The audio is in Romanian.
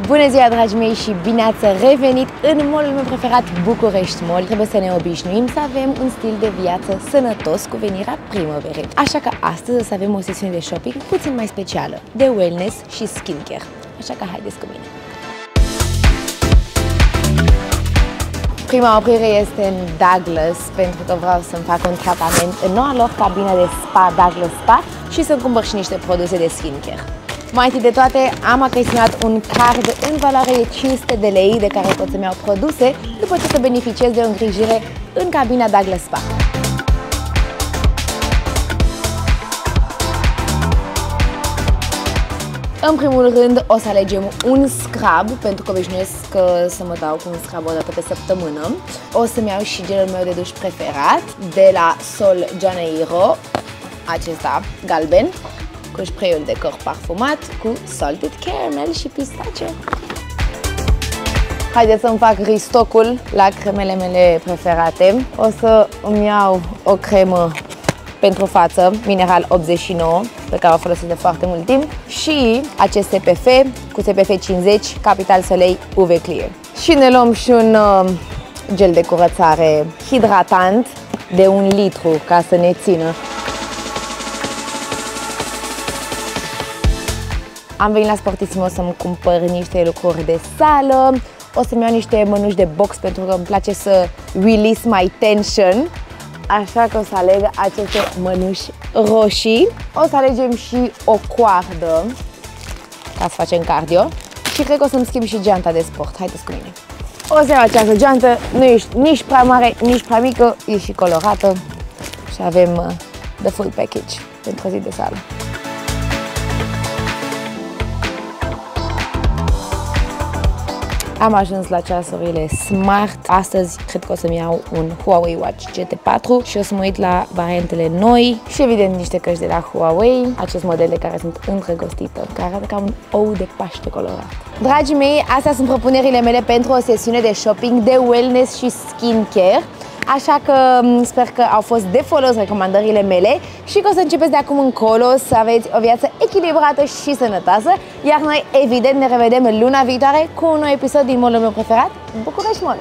Bună ziua, dragii mei, și bine ați revenit în mallul meu preferat, București Mall. Trebuie să ne obișnuim să avem un stil de viață sănătos cu venirea primăverii. Așa că astăzi o să avem o sesiune de shopping puțin mai specială, de wellness și skincare. Așa că haideți cu mine! Prima oprire este în Douglas, pentru că vreau să-mi fac un tratament în noua lor cabină de spa, Douglas Spa, și să-mi cumpăr și niște produse de skincare. Mai întâi de toate, am achiziționat un card în valoare de 500 de lei de care pot să-mi iau produse după ce să beneficiez de o îngrijire în cabina Douglas Spa. În primul rând o să alegem un scrub, pentru că obișnuiesc să mă dau cu un scrub o dată pe săptămână. O să-mi iau și gelul meu de duș preferat, de la Sol Janeiro, acesta galben cu spray de corp parfumat cu salted caramel și pistache. Haideți să-mi fac ristocul la cremele mele preferate. O să îmi iau o cremă pentru față, Mineral 89, pe care o folosesc de foarte mult timp, și acest SPF cu SPF 50 Capital Soleil UV Clear. Și ne luăm și un uh, gel de curățare hidratant de un litru ca să ne țină Am venit la Sportissimo să-mi cumpăr niște lucruri de sală, o să-mi iau niște mănuși de box pentru că îmi place să release my tension. Așa că o să aleg aceste mănuși roșii. O să alegem și o coardă ca să facem cardio. Și cred că o să-mi schimb și geanta de sport. Haideți cu mine. O să iau această geantă, nu ești nici prea mare, nici prea mică, e și colorată. Și avem uh, the full package pentru o zi de sală. Am ajuns la ceasurile Smart. Astăzi cred că o să-mi iau un Huawei Watch GT4 și o să mă uit la variantele noi și evident niște căști de la Huawei, acest model de care sunt îndrăgostită, care arată ca un ou de paște colorat. Dragii mei, astea sunt propunerile mele pentru o sesiune de shopping de wellness și skincare. Așa că mm, sper că au fost de folos recomandările mele și că o să începeți de acum încolo să aveți o viață echilibrată și sănătoasă. Iar noi, evident, ne revedem luna viitoare cu un nou episod din molul meu preferat, București Mall.